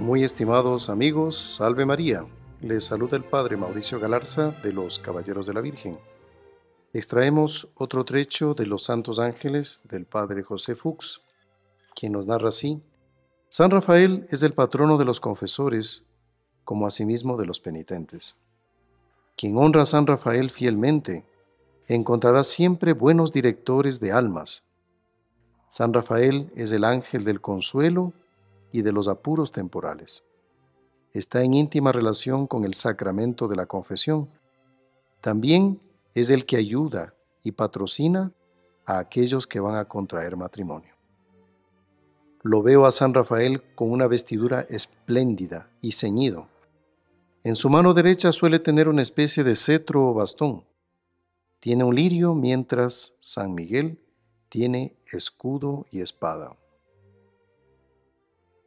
Muy estimados amigos, salve María. Les saluda el Padre Mauricio Galarza de los Caballeros de la Virgen. Extraemos otro trecho de los Santos Ángeles del Padre José Fuchs, quien nos narra así. San Rafael es el patrono de los confesores, como asimismo de los penitentes. Quien honra a San Rafael fielmente, encontrará siempre buenos directores de almas. San Rafael es el ángel del consuelo y de los apuros temporales. Está en íntima relación con el sacramento de la confesión. También es el que ayuda y patrocina a aquellos que van a contraer matrimonio. Lo veo a San Rafael con una vestidura espléndida y ceñido. En su mano derecha suele tener una especie de cetro o bastón. Tiene un lirio mientras San Miguel tiene escudo y espada.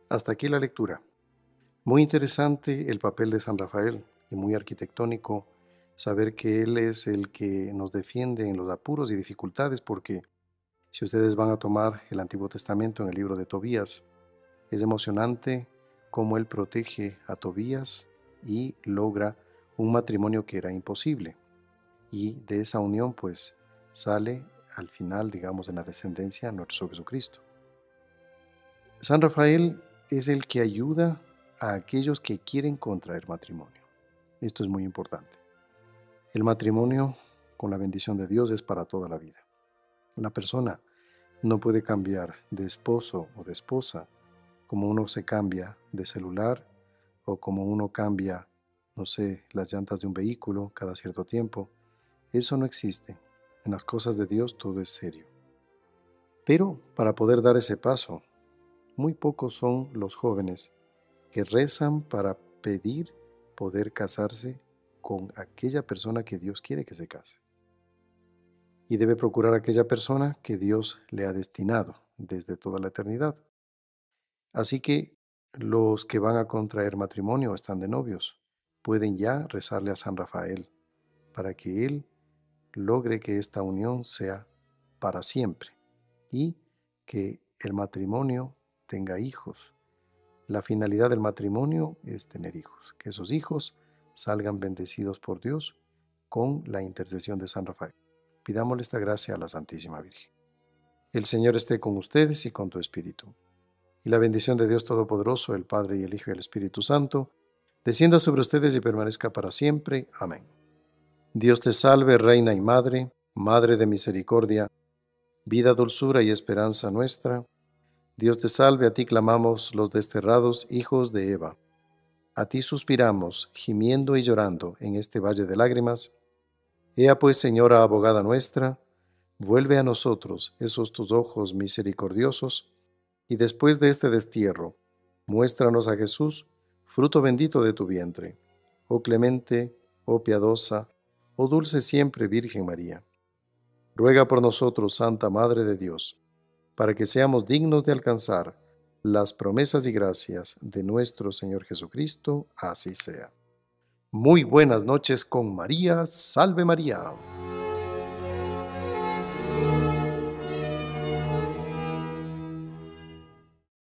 Hasta aquí la lectura. Muy interesante el papel de San Rafael y muy arquitectónico saber que Él es el que nos defiende en los apuros y dificultades porque si ustedes van a tomar el Antiguo Testamento en el libro de Tobías, es emocionante cómo Él protege a Tobías y logra un matrimonio que era imposible. Y de esa unión pues sale al final, digamos, en la descendencia nuestro Jesucristo. San Rafael es el que ayuda a aquellos que quieren contraer matrimonio. Esto es muy importante. El matrimonio con la bendición de Dios es para toda la vida. La persona no puede cambiar de esposo o de esposa como uno se cambia de celular o como uno cambia, no sé, las llantas de un vehículo cada cierto tiempo. Eso no existe. En las cosas de Dios todo es serio. Pero para poder dar ese paso, muy pocos son los jóvenes que rezan para pedir poder casarse con aquella persona que Dios quiere que se case. Y debe procurar aquella persona que Dios le ha destinado desde toda la eternidad. Así que los que van a contraer matrimonio o están de novios pueden ya rezarle a San Rafael para que Él logre que esta unión sea para siempre y que el matrimonio tenga hijos. La finalidad del matrimonio es tener hijos, que esos hijos salgan bendecidos por Dios con la intercesión de San Rafael. Pidámosle esta gracia a la Santísima Virgen. El Señor esté con ustedes y con tu espíritu. Y la bendición de Dios Todopoderoso, el Padre y el Hijo y el Espíritu Santo, descienda sobre ustedes y permanezca para siempre. Amén. Dios te salve, Reina y Madre, Madre de misericordia, vida, dulzura y esperanza nuestra. Dios te salve, a ti clamamos los desterrados hijos de Eva. A ti suspiramos, gimiendo y llorando en este valle de lágrimas. Ea pues, Señora abogada nuestra, vuelve a nosotros esos tus ojos misericordiosos, y después de este destierro, muéstranos a Jesús, fruto bendito de tu vientre. Oh clemente, oh piadosa, oh dulce siempre Virgen María. Ruega por nosotros, Santa Madre de Dios para que seamos dignos de alcanzar las promesas y gracias de nuestro Señor Jesucristo, así sea. Muy buenas noches con María, salve María.